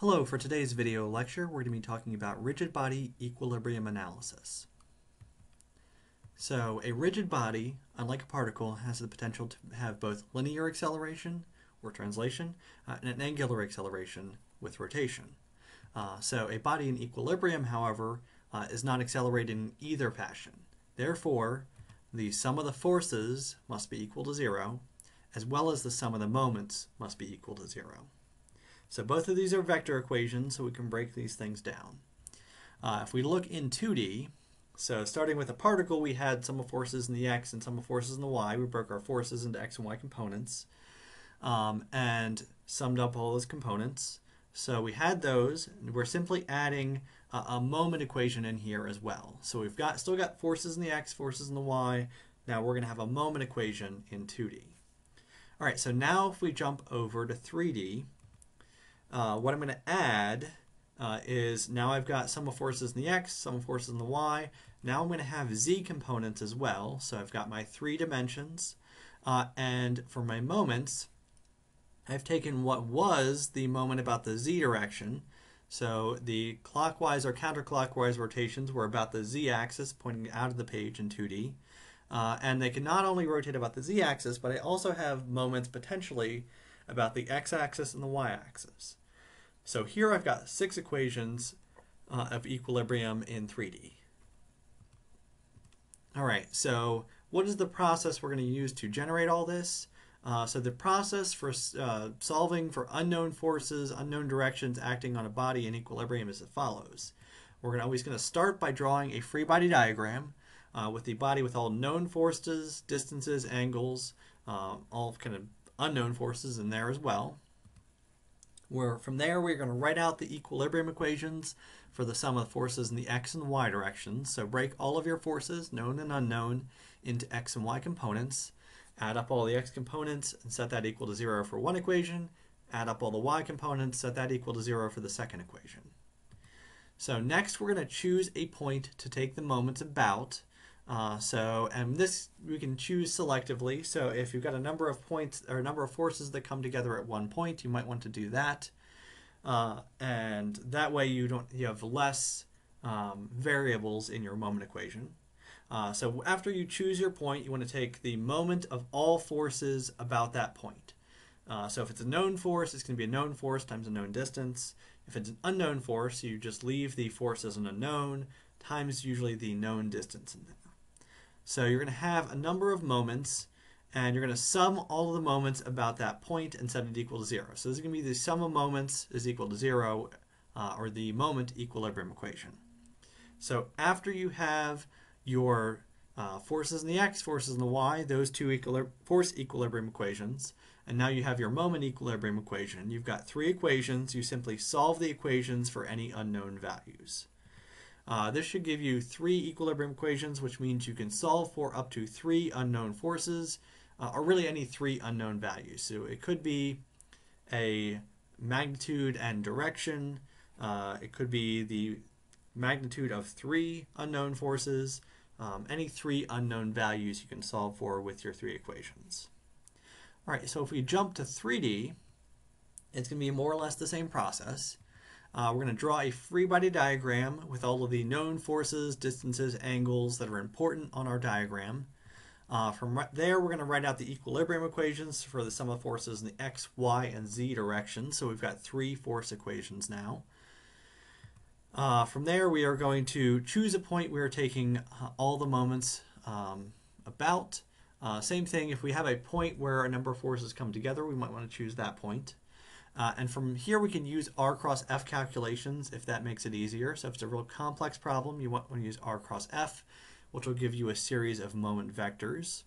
Hello, for today's video lecture, we're going to be talking about rigid body equilibrium analysis. So a rigid body, unlike a particle, has the potential to have both linear acceleration, or translation, uh, and an angular acceleration with rotation. Uh, so a body in equilibrium, however, uh, is not accelerated in either fashion. Therefore, the sum of the forces must be equal to zero, as well as the sum of the moments must be equal to zero. So both of these are vector equations, so we can break these things down. Uh, if we look in 2D, so starting with a particle, we had sum of forces in the x and sum of forces in the y. We broke our forces into x and y components um, and summed up all those components. So we had those, and we're simply adding a, a moment equation in here as well. So we've got still got forces in the x, forces in the y. Now we're going to have a moment equation in 2D. All right, so now if we jump over to 3D, uh, what I'm going to add uh, is now I've got sum of forces in the x, sum of forces in the y. Now I'm going to have z components as well. So I've got my three dimensions. Uh, and for my moments, I've taken what was the moment about the z direction. So the clockwise or counterclockwise rotations were about the z-axis pointing out of the page in 2D. Uh, and they can not only rotate about the z-axis, but I also have moments potentially about the x-axis and the y-axis. So here I've got six equations uh, of equilibrium in 3D. All right, so what is the process we're going to use to generate all this? Uh, so the process for uh, solving for unknown forces, unknown directions acting on a body in equilibrium is as follows. We're gonna, always going to start by drawing a free body diagram uh, with the body with all known forces, distances, angles, uh, all kind of unknown forces in there as well. Where from there we're going to write out the equilibrium equations for the sum of forces in the x and y directions. So break all of your forces, known and unknown, into x and y components. Add up all the x components and set that equal to 0 for one equation. Add up all the y components, set that equal to 0 for the second equation. So next we're going to choose a point to take the moments about. Uh, so, and this we can choose selectively. So if you've got a number of points or a number of forces that come together at one point, you might want to do that. Uh, and that way you don't you have less um, variables in your moment equation. Uh, so after you choose your point, you want to take the moment of all forces about that point. Uh, so if it's a known force, it's going to be a known force times a known distance. If it's an unknown force, you just leave the force as an unknown times usually the known distance in there. So you're going to have a number of moments, and you're going to sum all of the moments about that point and set it equal to 0. So this is going to be the sum of moments is equal to 0, uh, or the moment equilibrium equation. So after you have your uh, forces in the x, forces in the y, those two force equilibrium equations, and now you have your moment equilibrium equation. You've got three equations. You simply solve the equations for any unknown values. Uh, this should give you three equilibrium equations, which means you can solve for up to three unknown forces, uh, or really any three unknown values. So it could be a magnitude and direction. Uh, it could be the magnitude of three unknown forces. Um, any three unknown values you can solve for with your three equations. All right, so if we jump to 3D, it's going to be more or less the same process. Uh, we're going to draw a free body diagram with all of the known forces, distances, angles that are important on our diagram. Uh, from right there, we're going to write out the equilibrium equations for the sum of forces in the x, y, and z directions. So we've got three force equations now. Uh, from there, we are going to choose a point we are taking uh, all the moments um, about. Uh, same thing, if we have a point where a number of forces come together, we might want to choose that point. Uh, and from here we can use R cross F calculations if that makes it easier. So if it's a real complex problem, you want to use R cross F, which will give you a series of moment vectors.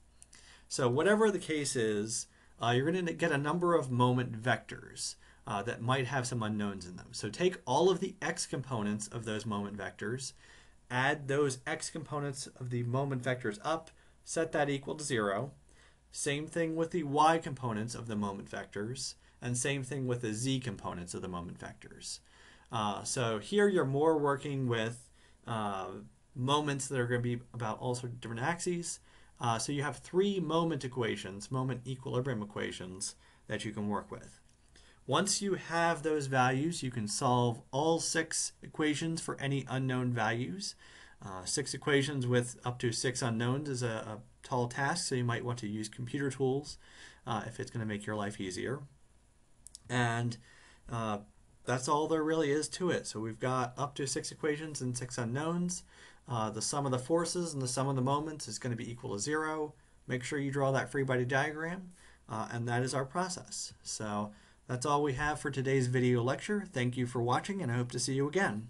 So whatever the case is, uh, you're going to get a number of moment vectors uh, that might have some unknowns in them. So take all of the x components of those moment vectors, add those x components of the moment vectors up, set that equal to 0. Same thing with the y components of the moment vectors. And same thing with the z components of the moment vectors. Uh, so here you're more working with uh, moments that are going to be about all sorts of different axes. Uh, so you have three moment equations, moment equilibrium equations that you can work with. Once you have those values, you can solve all six equations for any unknown values. Uh, six equations with up to six unknowns is a, a, tall task, so you might want to use computer tools uh, if it's going to make your life easier. And uh, that's all there really is to it. So we've got up to six equations and six unknowns. Uh, the sum of the forces and the sum of the moments is going to be equal to zero. Make sure you draw that free body diagram, uh, and that is our process. So that's all we have for today's video lecture. Thank you for watching, and I hope to see you again.